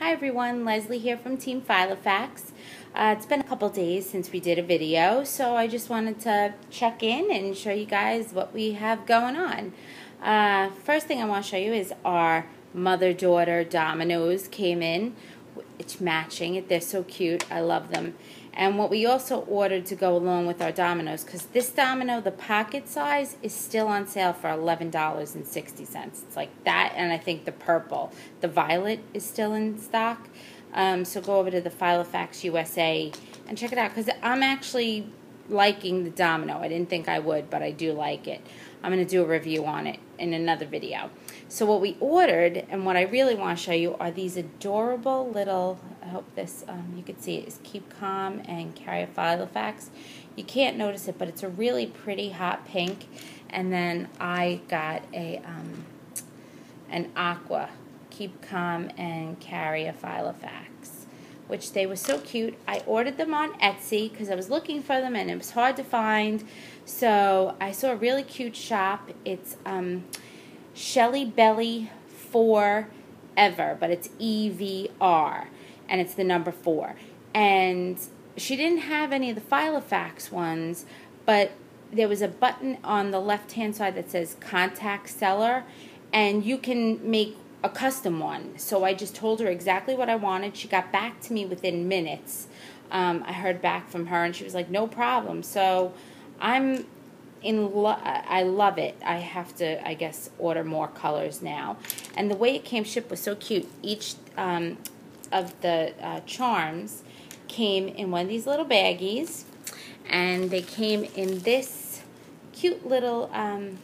Hi everyone, Leslie here from Team Filofax. Uh, it's been a couple days since we did a video, so I just wanted to check in and show you guys what we have going on. Uh, first thing I want to show you is our mother-daughter dominoes came in. It's matching. They're so cute. I love them. And what we also ordered to go along with our dominoes, because this domino, the pocket size, is still on sale for $11.60. It's like that, and I think the purple. The violet is still in stock. Um, so go over to the Filofax USA and check it out, because I'm actually liking the domino. I didn't think I would, but I do like it. I'm going to do a review on it in another video. So what we ordered, and what I really want to show you, are these adorable little, I hope this, um, you can see it, is Keep Calm and Carry a Filofax. You can't notice it, but it's a really pretty hot pink. And then I got a um, an aqua, Keep Calm and Carry a Filofax which they were so cute. I ordered them on Etsy because I was looking for them and it was hard to find. So I saw a really cute shop. It's um, Shelly Belly Forever, but it's E V R, and it's the number four. And she didn't have any of the Filofax ones, but there was a button on the left hand side that says contact seller, and you can make a custom one. So I just told her exactly what I wanted. She got back to me within minutes. Um, I heard back from her, and she was like, "No problem." So I'm in lo- I love it. I have to, I guess, order more colors now. And the way it came shipped was so cute. Each um, of the uh, charms came in one of these little baggies, and they came in this cute little um,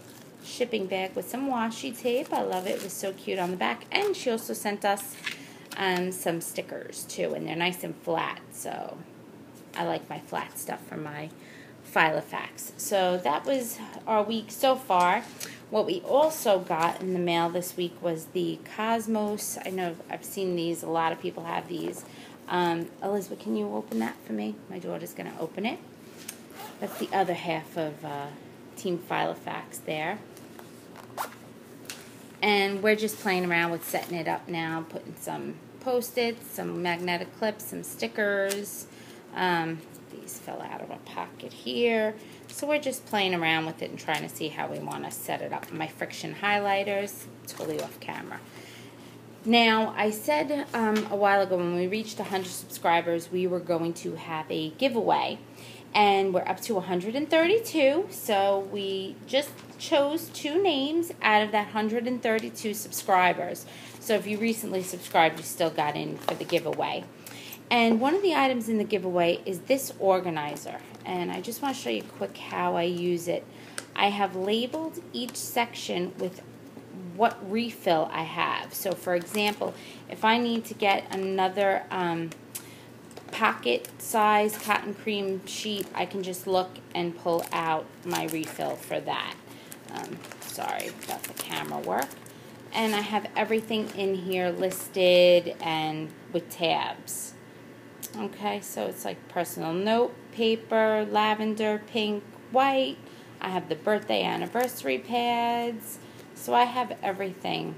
shipping bag with some washi tape. I love it. It was so cute on the back. And she also sent us um, some stickers too, and they're nice and flat. So I like my flat stuff for my Filofax. So that was our week so far. What we also got in the mail this week was the Cosmos. I know I've seen these. A lot of people have these. Um, Elizabeth, can you open that for me? My daughter's going to open it. That's the other half of uh, Team Filofax there. And we're just playing around with setting it up now, putting some post-its, some magnetic clips, some stickers. Um, these fell out of a pocket here. So we're just playing around with it and trying to see how we want to set it up. My friction highlighters, totally off camera. Now, I said um, a while ago when we reached 100 subscribers, we were going to have a giveaway. And we're up to 132, so we just chose two names out of that 132 subscribers. So if you recently subscribed, you still got in for the giveaway. And one of the items in the giveaway is this organizer. And I just want to show you quick how I use it. I have labeled each section with what refill I have. So for example, if I need to get another um, pocket size cotton cream sheet, I can just look and pull out my refill for that. Um, sorry about the camera work. And I have everything in here listed and with tabs. Okay, so it's like personal note, paper, lavender, pink, white. I have the birthday anniversary pads. So I have everything,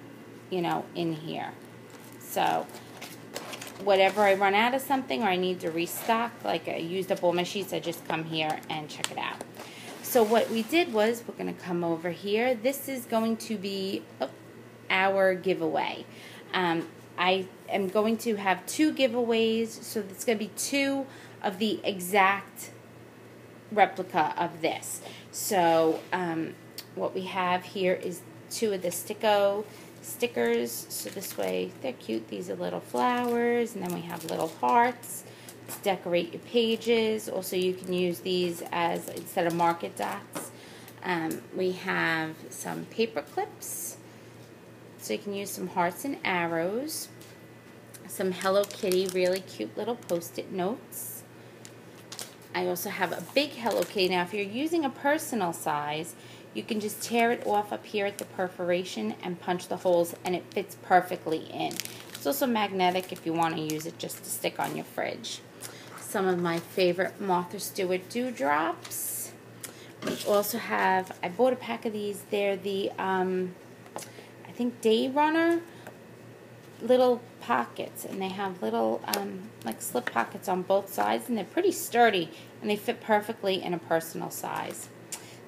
you know, in here. So whatever I run out of something or I need to restock, like I used up all my sheets, I just come here and check it out. So what we did was, we're going to come over here. This is going to be oh, our giveaway. Um, I am going to have two giveaways, so it's going to be two of the exact replica of this. So um, what we have here is two of the Sticko stickers. So this way, they're cute. These are little flowers, and then we have little hearts to decorate your pages. Also, you can use these as, instead of market dots, um, we have some paper clips. So you can use some hearts and arrows. Some Hello Kitty, really cute little post-it notes. I also have a big Hello Kitty. Now, if you're using a personal size, you can just tear it off up here at the perforation and punch the holes and it fits perfectly in. It's also magnetic if you want to use it just to stick on your fridge. Some of my favorite Martha Stewart dewdrops. We also have, I bought a pack of these. They're the, um, think, Day Runner little pockets and they have little um, like slip pockets on both sides and they're pretty sturdy and they fit perfectly in a personal size.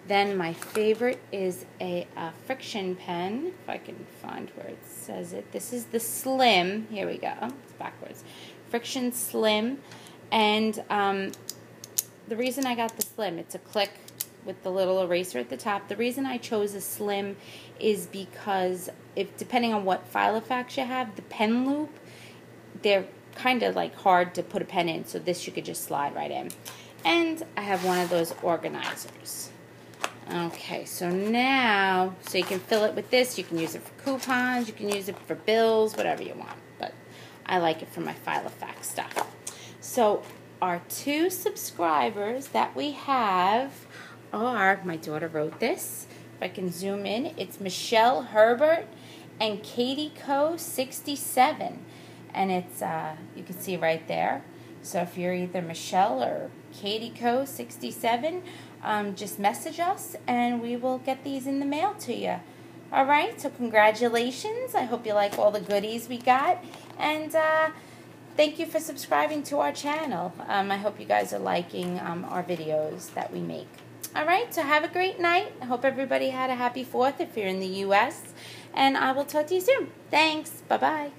Then my favorite is a, a, friction pen, if I can find where it says it. This is the Slim. Here we go. It's backwards. Friction Slim. And um, the reason I got the Slim, it's a click with the little eraser at the top. The reason I chose a Slim is because if depending on what file Filofax you have, the pen loop, they're kind of like hard to put a pen in. So this you could just slide right in. And I have one of those organizers. Okay, so now, so you can fill it with this. You can use it for coupons. You can use it for bills, whatever you want. But I like it for my file Filofax stuff. So our two subscribers that we have are, my daughter wrote this. If I can zoom in, it's Michelle Herbert and Katie Co. 67. And it's, uh, you can see right there. So if you're either Michelle or Katie Co. 67, um, just message us and we will get these in the mail to you. All right, so congratulations. I hope you like all the goodies we got. And uh, thank you for subscribing to our channel. Um, I hope you guys are liking um, our videos that we make. All right, so have a great night. I hope everybody had a happy 4th if you're in the U.S. And I will talk to you soon. Thanks. Bye-bye.